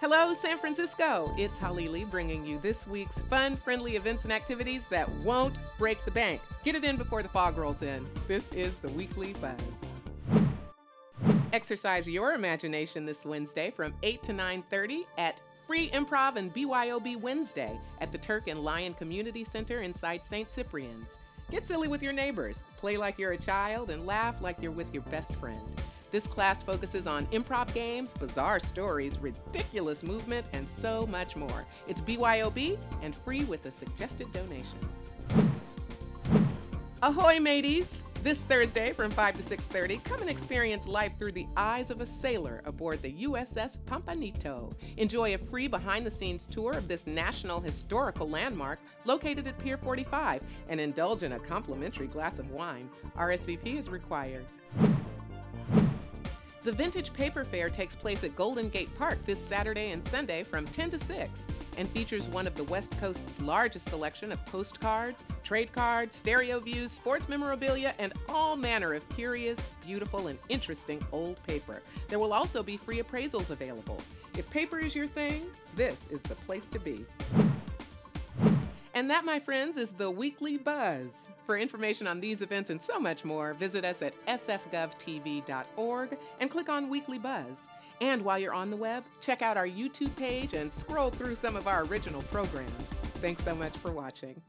Hello, San Francisco! It's Halili bringing you this week's fun, friendly events and activities that won't break the bank. Get it in before the fog rolls in. This is the Weekly Buzz. Exercise your imagination this Wednesday from 8 to 9:30 at Free Improv and BYOB Wednesday at the Turk and Lyon Community Center inside St. Cyprian's. Get silly with your neighbors, play like you're a child, and laugh like you're with your best friend. This class focuses on improv games, bizarre stories, ridiculous movement, and so much more. It's BYOB and free with a suggested donation. Ahoy, mateys! This Thursday from 5 to 6:30, come and experience life through the eyes of a sailor aboard the USS Pampanito. Enjoy a free behind-the-scenes tour of this national historical landmark located at Pier 45 and indulge in a complimentary glass of wine. RSVP is required. The Vintage Paper Fair takes place at Golden Gate Park this Saturday and Sunday from 10 to 6 and features one of the West Coast's largest selection of postcards, trade cards, stereo views, sports memorabilia, and all manner of curious, beautiful, and interesting old paper. There will also be free appraisals available. If paper is your thing, this is the place to be. And that, my friends, is the Weekly Buzz. For information on these events and so much more, visit us at sfgovtv.org and click on Weekly Buzz. And while you're on the web, check out our YouTube page and scroll through some of our original programs. Thanks so much for watching.